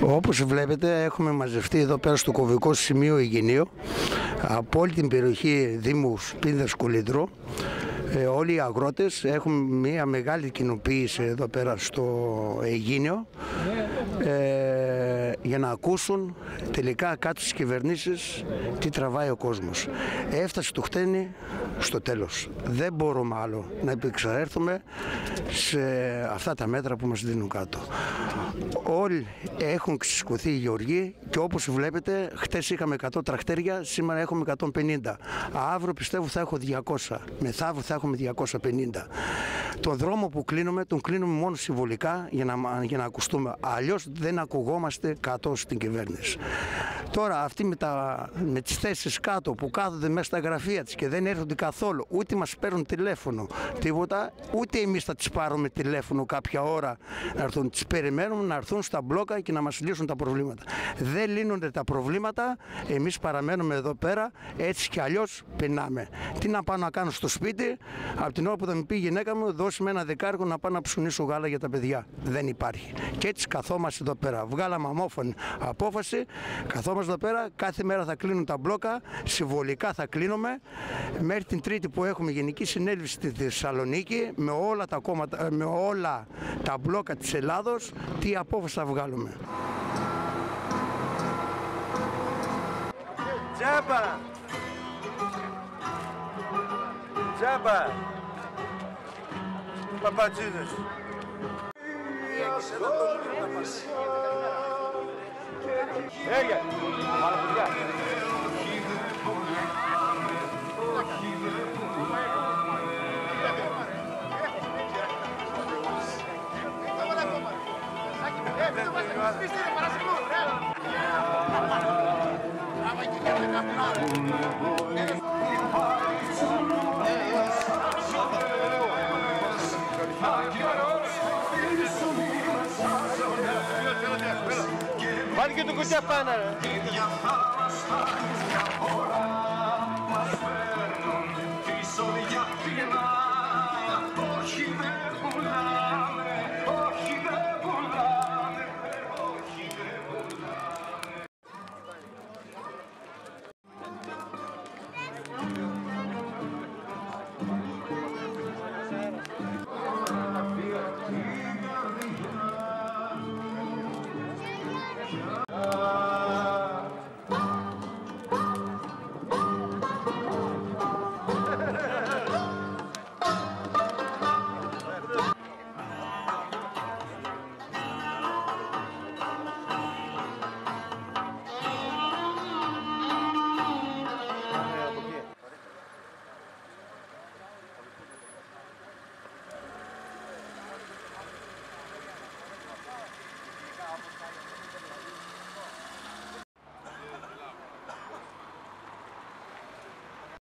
Όπως βλέπετε έχουμε μαζευτεί εδώ πέρα στο κοβικό σημείο Υγενείο από όλη την περιοχή Δήμου Πίνδας Κουλίδρου ε, όλοι οι αγρότες έχουν μια μεγάλη κοινοποίηση εδώ πέρα στο Αιγίνιο ε, για να ακούσουν τελικά κάτω στις κυβερνήσεις τι τραβάει ο κόσμος. Έφτασε το χτένι στο τέλος. Δεν μπορούμε άλλο να επεξαέρθουμε σε αυτά τα μέτρα που μας δίνουν κάτω. Όλοι έχουν ξεσκωθεί οι γεωργοί και όπως βλέπετε χτες είχαμε 100 τραχτέρια, σήμερα έχουμε 150. Αύριο πιστεύω θα έχω 200. Μεθαύριο θα έχουμε 250. Τον δρόμο που κλείνουμε, τον κλείνουμε μόνο συμβολικά για να, για να ακουστούμε. Αλλιώς δεν ακουγόμαστε κάτω στην κυβέρνηση. Τώρα αυτοί με, τα, με τις θέσεις κάτω που κάθονται μέσα στα γραφεία της και δεν έρχονται καθόλου, ούτε μας παίρνουν τηλέφωνο, τίποτα, ούτε εμείς θα τις πάρουμε τηλέφωνο κάποια ώρα να έρθουν. Τις περιμένουμε να έρθουν στα μπλόκα και να μας λύσουν τα προβλήματα. Δεν λύνονται τα προβλήματα, εμείς παραμένουμε εδώ πέρα, έτσι κι αλλιώς πεινάμε. Τι να πάω να κάνω στο σπίτι, από την ώρα που θα μου πει η γυναίκα μου, δώσει με ένα δεκάρικο να πάω να ψουνίσω γάλα για τα παιδιά. Δεν υπάρχει. Και έτσι καθόμαστε εδώ πέρα. Βγάλαμε αμόφωνη απόφαση, καθόμαστε εδώ πέρα, κάθε μέρα θα κλείνουν τα μπλόκα, συμβολικά θα κλείνουμε. Μέχρι την Τρίτη που έχουμε Γενική Συνέλευση στη Θεσσαλονίκη, με όλα τα, κόμματα, με όλα τα μπλόκα της Ελλάδος, τι απόφαση θα βγάλουμε. Τζάμπα! Τζάμπα! Παπατζίδες. There you go. Και το κουτιά πάνω ρε. Πίσω για πεινά